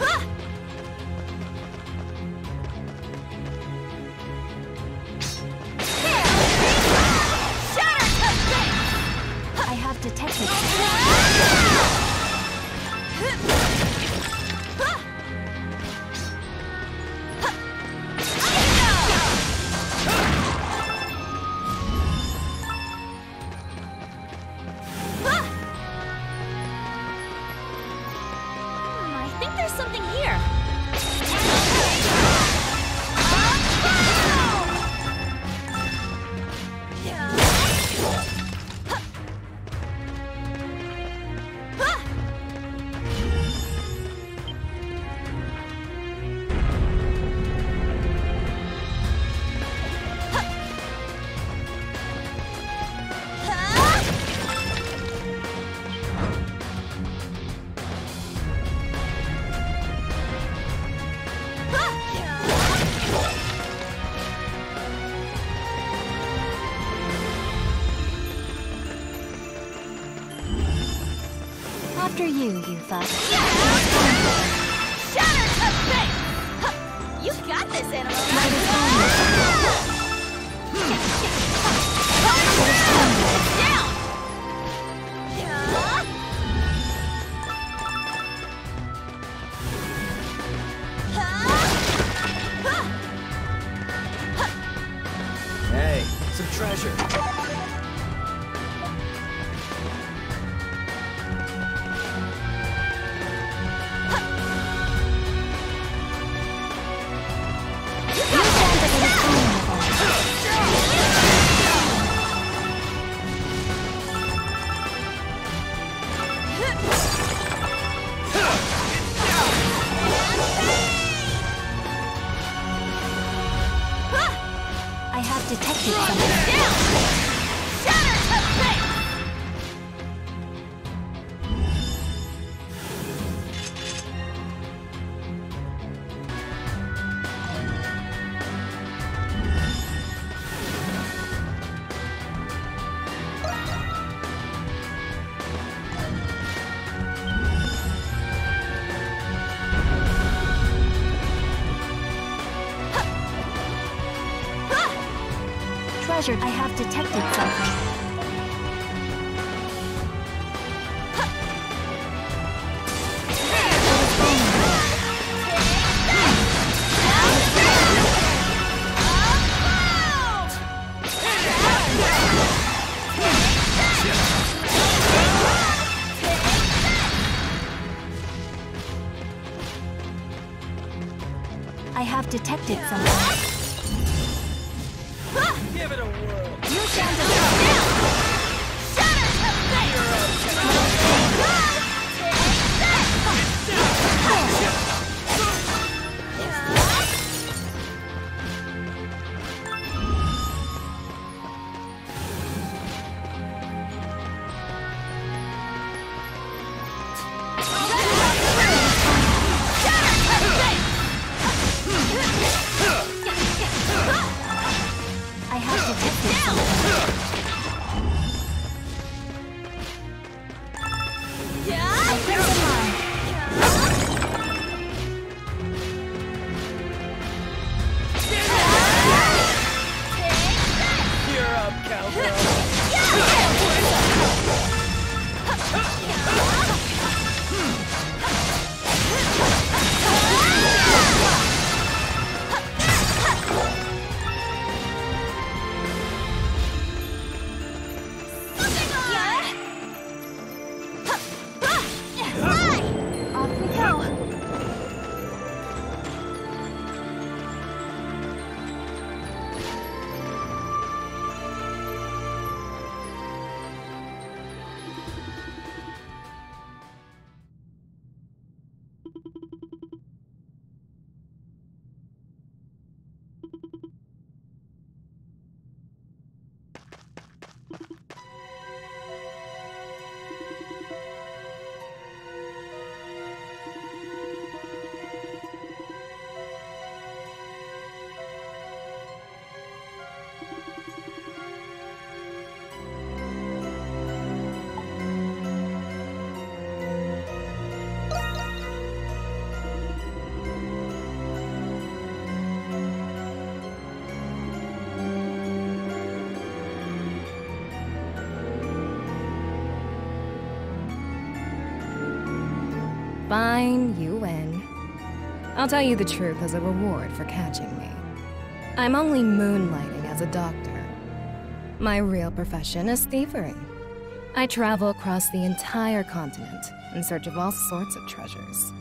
I 点赞 Fine, you win. I'll tell you the truth as a reward for catching me. I'm only moonlighting as a doctor. My real profession is thievery. I travel across the entire continent in search of all sorts of treasures.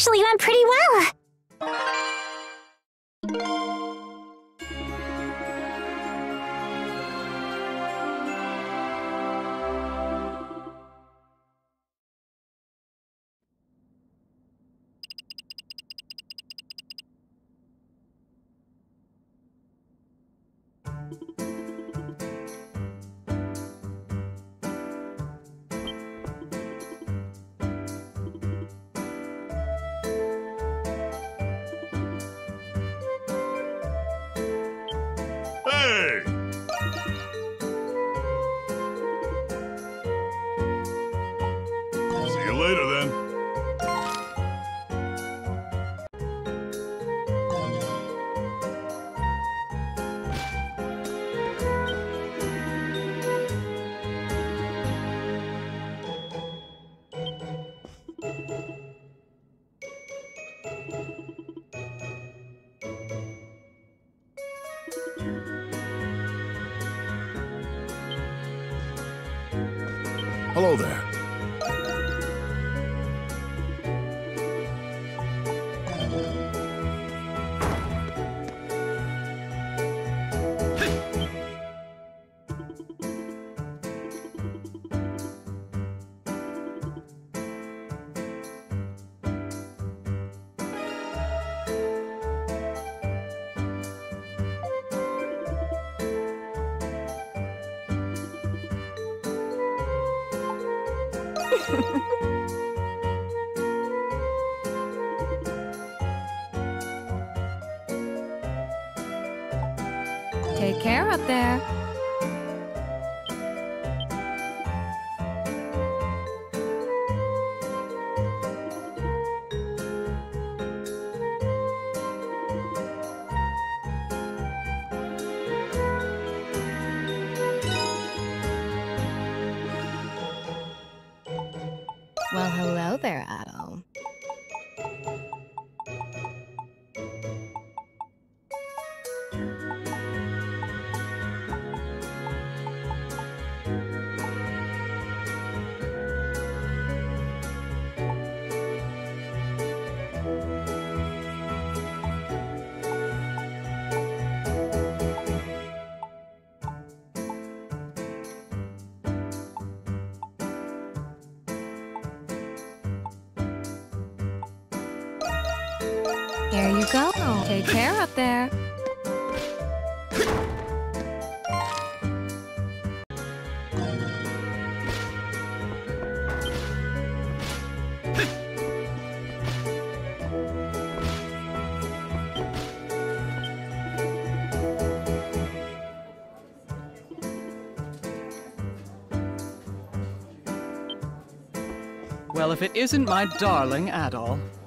Actually went pretty well. Hello there. Here you go. Take care up there. Well, if it isn't my darling Adol. Go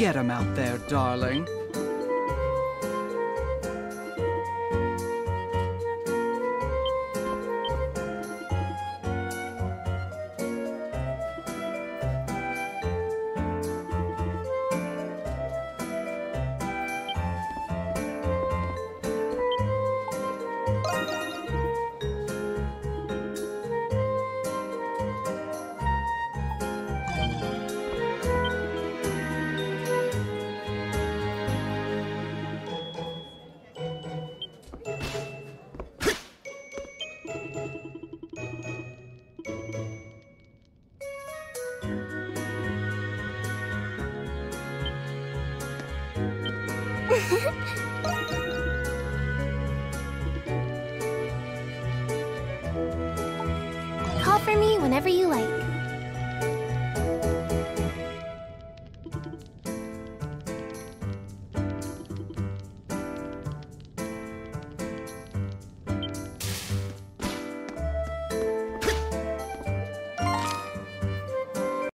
get him out there, darling. Call for me whenever you like.